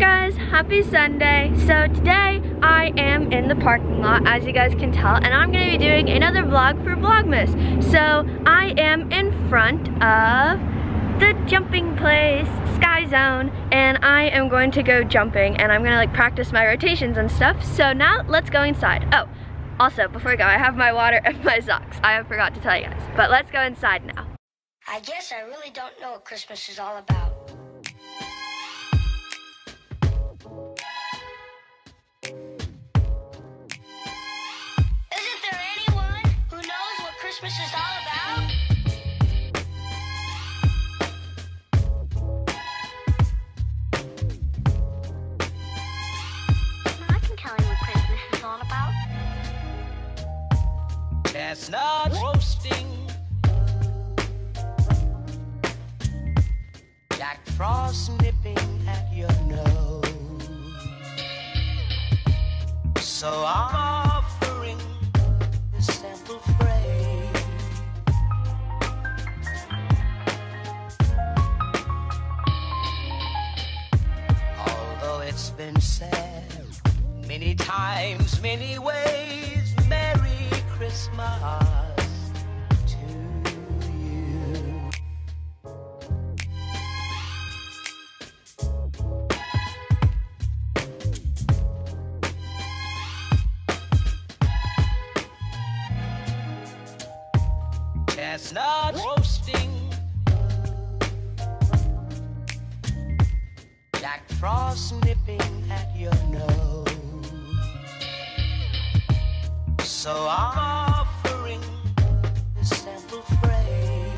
Guys, happy Sunday. So today I am in the parking lot as you guys can tell and I'm gonna be doing another vlog for Vlogmas. So I am in front of the jumping place, Sky Zone, and I am going to go jumping and I'm gonna like practice my rotations and stuff. So now let's go inside. Oh, also before I go, I have my water and my socks. I forgot to tell you guys, but let's go inside now. I guess I really don't know what Christmas is all about. Christmas is all about? I can tell you what Christmas is all about. Chestnuts roasting. Jack Frost nipping at your nose. So I'm said many times, many ways, Merry Christmas to you. Chestnut roasting. Jack Frost nipping So I'm offering this simple phrase.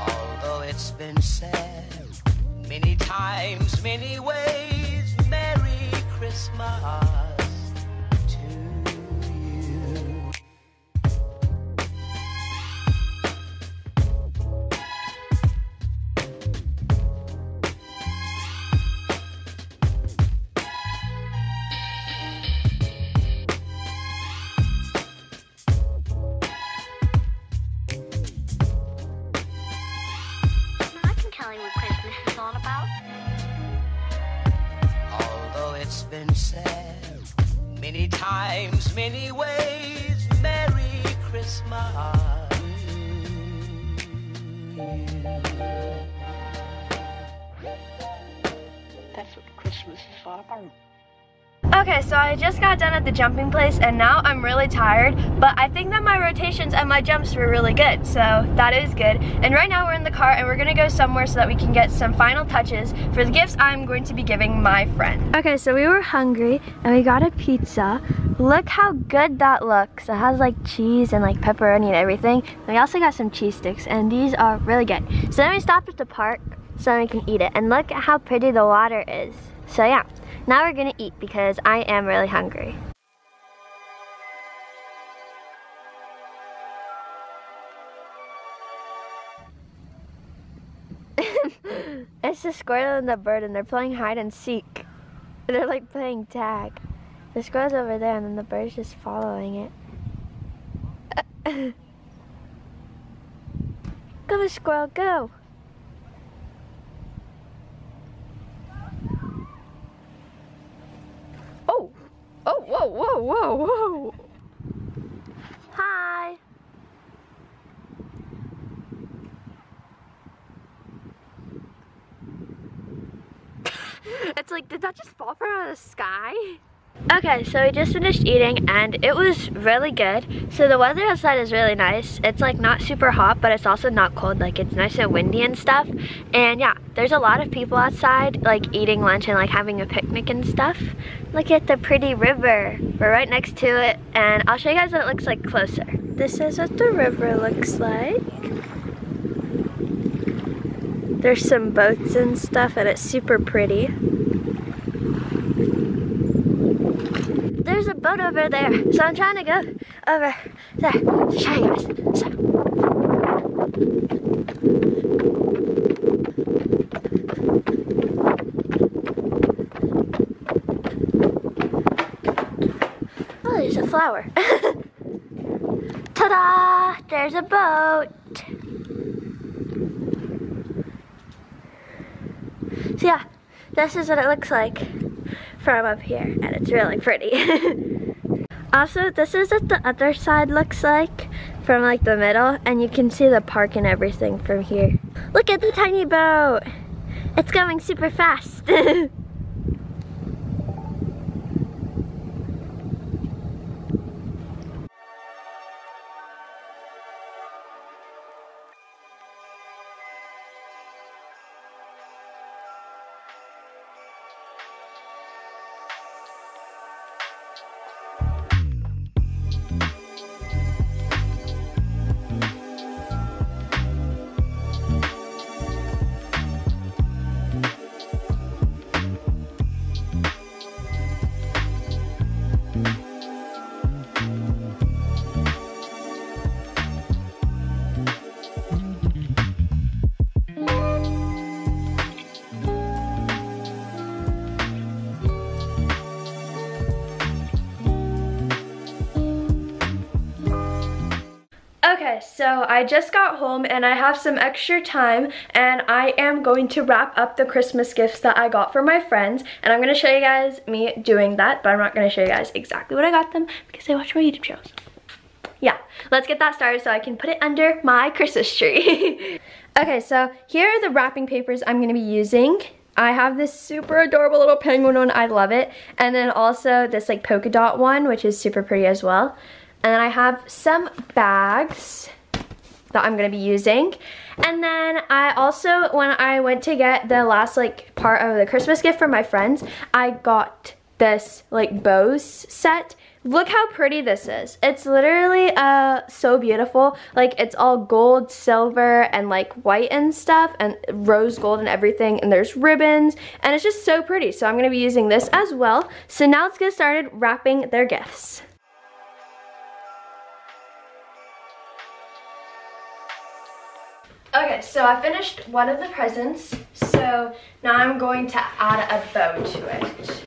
Although it's been said many times, many ways, been said many times, many ways, Merry Christmas. That's what Christmas is all about. Okay, so I just got done at the jumping place and now I'm really tired, but I think that my rotations and my jumps were really good, so that is good. And right now we're in the car and we're gonna go somewhere so that we can get some final touches for the gifts I'm going to be giving my friend. Okay, so we were hungry and we got a pizza. Look how good that looks. It has like cheese and like pepperoni and everything. And we also got some cheese sticks and these are really good. So then we stopped at the park so we can eat it. And look at how pretty the water is. So yeah, now we're gonna eat because I am really hungry. it's the squirrel and the bird and they're playing hide and seek. They're like playing tag. The squirrel's over there and then the bird's just following it. Come, go squirrel, go! Oh, whoa, whoa, whoa, whoa! Hi! it's like, did that just fall from out of the sky? Okay, so we just finished eating and it was really good. So the weather outside is really nice. It's like not super hot, but it's also not cold. Like it's nice and windy and stuff. And yeah, there's a lot of people outside like eating lunch and like having a picnic and stuff. Look at the pretty river. We're right next to it and I'll show you guys what it looks like closer. This is what the river looks like. There's some boats and stuff and it's super pretty. There's a boat over there, so I'm trying to go over there to show you guys. So. Oh, there's a flower. Ta-da! There's a boat. So yeah, this is what it looks like from up here, and it's really pretty. also, this is what the other side looks like from like the middle, and you can see the park and everything from here. Look at the tiny boat! It's going super fast. Okay, so I just got home and I have some extra time and I am going to wrap up the Christmas gifts that I got for my friends and I'm going to show you guys me doing that, but I'm not going to show you guys exactly what I got them because they watch my YouTube shows. Yeah, let's get that started so I can put it under my Christmas tree. okay, so here are the wrapping papers I'm going to be using. I have this super adorable little penguin one, I love it. And then also this like polka dot one, which is super pretty as well. And then I have some bags that I'm gonna be using. And then I also, when I went to get the last like part of the Christmas gift for my friends, I got this like bows set. Look how pretty this is. It's literally uh, so beautiful. Like it's all gold, silver, and like white and stuff, and rose gold and everything, and there's ribbons, and it's just so pretty. So I'm gonna be using this as well. So now let's get started wrapping their gifts. Okay, so I finished one of the presents, so now I'm going to add a bow to it.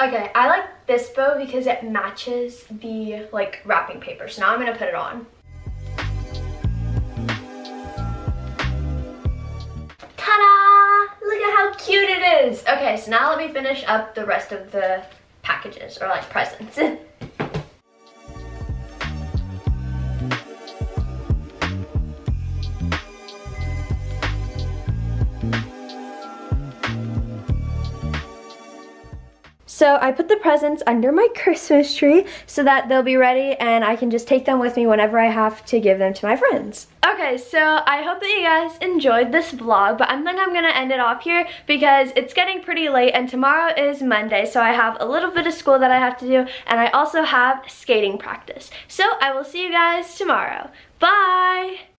Okay, I like this bow because it matches the like wrapping paper, so now I'm gonna put it on. Ta-da! Look at how cute it is! Okay, so now let me finish up the rest of the packages, or like presents. So I put the presents under my Christmas tree so that they'll be ready and I can just take them with me whenever I have to give them to my friends. Okay, so I hope that you guys enjoyed this vlog, but I think I'm gonna end it off here because it's getting pretty late and tomorrow is Monday, so I have a little bit of school that I have to do and I also have skating practice. So I will see you guys tomorrow. Bye!